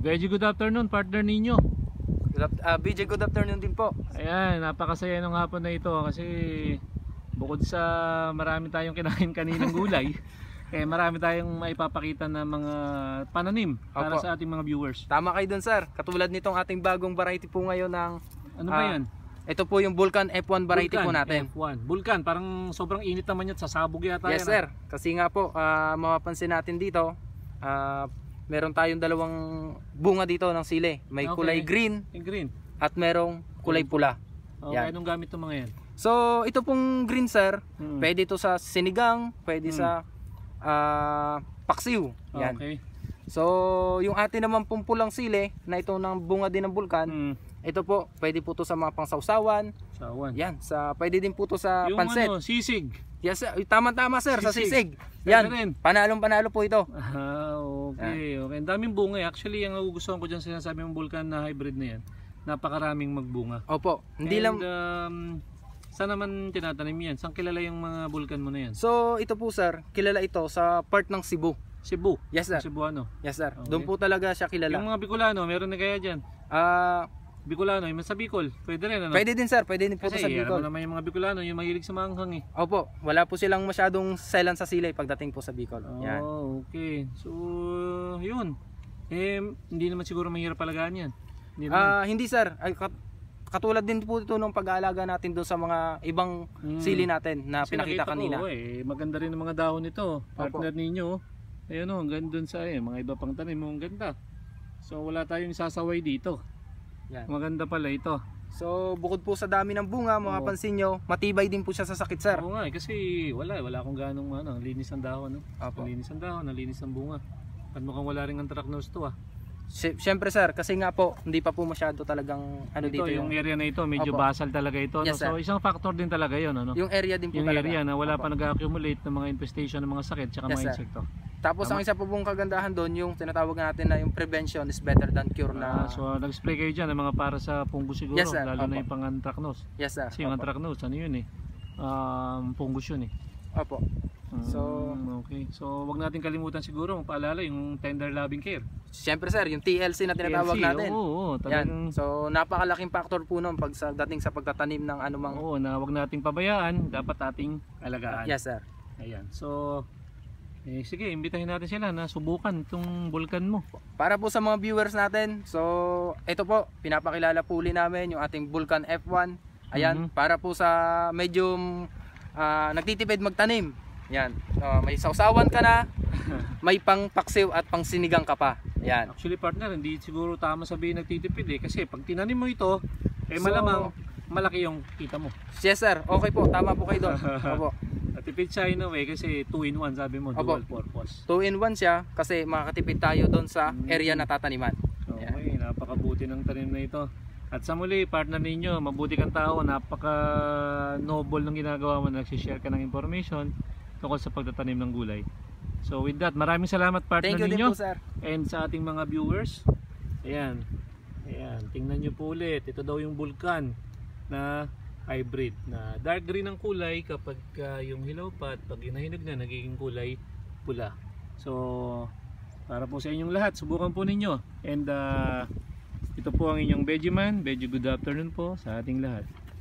Very good afternoon, partner ninyo. Good aft- ah, BJ, good afternoon din po. Ayan, napakasaya ng hapon na ito kasi bukod sa marami tayong kinain kaninang gulay, eh marami tayong maipapakita na mga pananim para Opo. sa ating mga viewers. Tama kayo dun sir. Katulad nitong ating bagong variety po ngayon ng Ano ba Ah, yan? ito po yung Vulcan F1 variety po Vulcan, natin. F1. Vulcan, parang sobrang init naman yan sa sabog yata Yes yan, sir. Kasi nga po, ah, mapapansin natin dito, ah, meron tayong dalawang bunga dito ng sili. May Okay. kulay green. Yung green. at merong kulay pula. Okay, Yan. anong gamit ng mga yan? So, ito pong green sir, Mm. pwede ito sa sinigang, pwede Mm. sa ah, paksiw. Yan. Okay. So, yung atin naman pong pulang sili na ito ng bunga din ng bulkan, Mm. ito po, pwede po to sa mga pangsawsawan. Sawan. Yan, sa pwede din po to sa yung pansit. ano, sisig. Yes, sir. Tama-tama sir, sa Sisig. Yan, rin. panalong panalo po ito. Ah, okay. Okay. Ang daming bunga. eh. Actually, ang nagugustuhan ko dyan sinasabi mong vulkan na hybrid na yan, napakaraming magbunga. Opo, hindi And, lang. um, saan naman tinatanim yan? Saan kilala yung mga vulkan mo na yan? So, ito po sir, kilala ito sa part ng Cebu. Cebu. Yes sir. Cebuano. Yes sir. Okay. Doon po talaga siya kilala. Yung mga Bicolano, meron na kaya dyan? Ah, Bicolano, yung sa Bicol. Pwede rin, ano? pwede din sir, pwede din po Kasi sa Bicol. naman yung mga Bicolano, yung mahilig sa manghang eh. Opo, wala po silang masyadong selan sa silay pagdating po sa Bicol. Yan. Oh, okay. So, yun. Eh, hindi naman siguro mahirap palagaan yan. Hindi naman. Ah, hindi sir. Ay, kat- katulad din po ito nung pag-aalaga natin doon sa mga ibang Mm. sili natin na Kasi pinakita nakita kanina. Ko, eh, maganda rin ang mga dahon nito. Partner ninyo. Ayun o, ang ganda dun sa eh, mga iba pang tanim mo, ang ganda. So wala tayong sasaway dito. Yan. Maganda pala ito. So, bukod po sa dami ng bunga, mapapansin nyo, matibay din po siya sa sakit sir. Oo nga eh, kasi wala, wala akong ganong ano, ang linis ng dahon. No? Opo. Ang linis ng dahon, ang linis ng bunga. At mukhang wala rin anthracnose to ah. Sy- Siyempre sir, kasi nga po, hindi pa po masyado talagang ano ito, dito yung yung, area na ito, medyo Opo. basal talaga ito. Yes, no? So isang factor din talaga yun. Ano? yung area din po Yung talaga. area na wala pa nag-accumulate ng mga infestation ng mga sakit tsaka Yes, mga sir. insekto. Tapos ang isa po pong kagandahan doon, yung tinatawag natin na yung prevention is better than cure Ah, na. so nag-spray kayo dyan ng mga para sa fungus siguro, Yes, sir. lalo na Opo. yung pang anthracnose. yes sir. Kasi yung Opo. anthracnose, ano yun eh? Um, fungus yun eh. Opo. So- Mm, okay. So, wag natin kalimutan siguro, paalala yung tender loving care. Siyempre sir, yung TLC na tinatawag TLC, natin. Oo, oo, talagang, Yan. So, napakalaking factor po nun pag sa dating sa pagtatanim ng anumang oo, na wag nating pabayaan, dapat ating alagaan. Yes sir. Ayan. So, eh, sige, imbitahin natin sila na subukan itong vulkan mo. Para po sa mga viewers natin, so ito po, pinapakilala po uli namin yung ating Vulcan F1. Ayan, Mhm. para po sa medyo ah, nagtitipid magtanim. Yan. So, may sausawan ka na, may pang paksiw at pang sinigang ka pa. Yan. Actually, partner, hindi siguro tama sabihin nagtitipid eh. Kasi pag tinanim mo ito, eh So- malamang malaki yung kita mo. Yes sir, okay po, tama po kayo doon. Opo. At tipid siya in a way kasi 2 in 1 sabi mo, Opo. dual purpose. 2 in 1 siya kasi makakatipid tayo doon sa Mm. area na tataniman. Okay, napakabuti ng tanim na ito. At sa muli, partner ninyo, mabuti kang tao, napaka noble ng ginagawa mo, nagsishare ka ng information tungkol sa pagtatanim ng gulay. So with that, maraming salamat partner Thank you din ninyo po sir. and sa ating mga viewers. Ayan. Ayan, tingnan nyo po ulit. Ito daw yung vulkan na hybrid na dark green ang kulay kapag ah, yung hilaw pa at pag inahinog na nagiging kulay pula. So para po sa inyong lahat, subukan po ninyo. And ah, ito po ang inyong Vegeman. Veggie good afternoon po sa ating lahat.